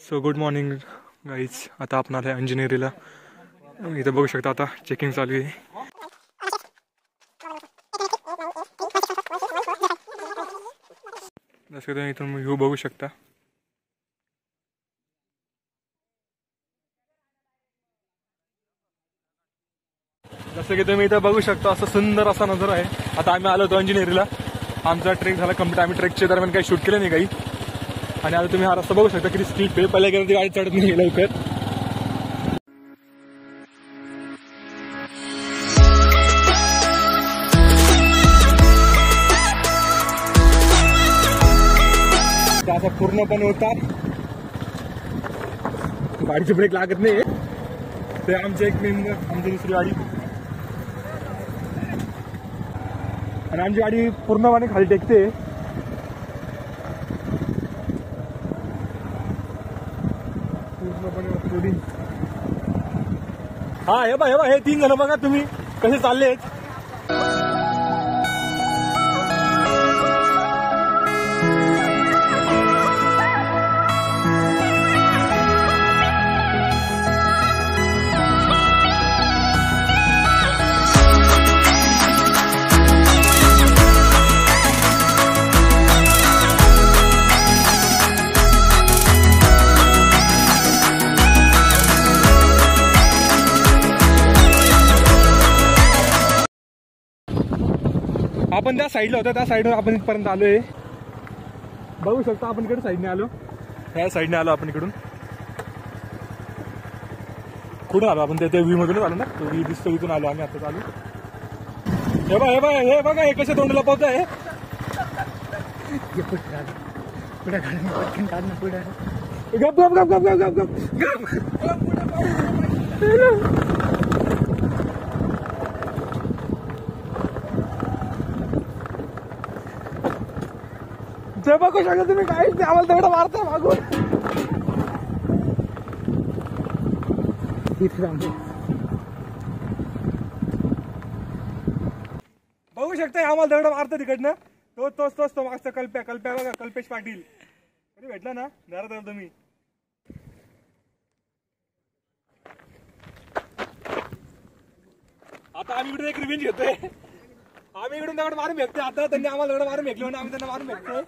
So good morning guys आता आपण आलं आहे अंजनेरीला इथं बघू शकता. आता चेकिंग चालू आहे. जसं की तुम्ही इथून व्ह्यू बघू शकता. जसं की तुम्ही इथं बघू शकता. असं सुंदर असा नजर आहे. आता आम्ही आलो होतो अंजनेरीला आमचा ट्रेक झाला कंप्लीट आम्ही ट्रेकच्या दरम्यान काही शूट केलं नाही काही. आणि आता तुम्ही हा रस्ता बघू शकता किती स्टीप आहे. पहिल्या गेलं ती गाडी चढत नाही लवकर. तर असा पूर्णपणे होता गाडीची ब्रेक लागत नाही ते आमचे एक मेंबर आमची दुसरी गाडी. आणि आमची गाडी पूर्णपणे खाली टेकते. पूर्णपणे हा हे बा हे बा हे तीन जण बघा तुम्ही कसे चाललेत. आपण त्या साईडला होतो त्या साईडवर आपण इथपर्यंत आहे बघू शकता आपण इकडे साईडने आलो. ह्या साईडने आलो आपण इकडून. कुठून आलो आपण? त्या व्ह्यू मधूनच आलो ना? तो व्ह्यू दिसतो इथून आलो आम्ही आता आलो. हे बघा हे बघा हे बघा हे कसे तोंड लपवत आहे. पुढे गप पटकन गप गप गप. गप गप गप गप. ते बघू शकता तुम्ही काहीच नाही आम्हाला तेवढं मारता मागून. बघू शकता आम्हाला दगड मारतो तिकडनं. तो तोच तोच तो मागचा कल्प्या कल्प्या बघा कल्पेश पाटील. कधी भेटला ना? घरात तुम्ही. आता आम्ही इकडून एक रिव्हेंज घेतोय. आम्ही इकडून दगड मारून भेटतोय आता त्यांनी आम्हाला दगड मारून भेटलो म्हणून आम्ही त्यांना मारून भेटतोय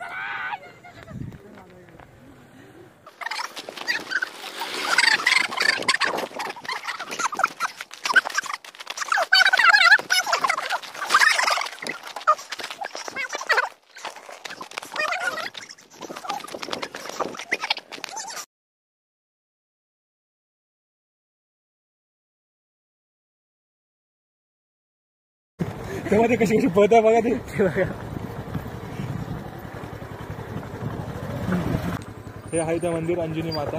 तेव्हा ते कशी कशी पळत आहे बघा ते. हे आहे ते मंदिर अंजनी माता.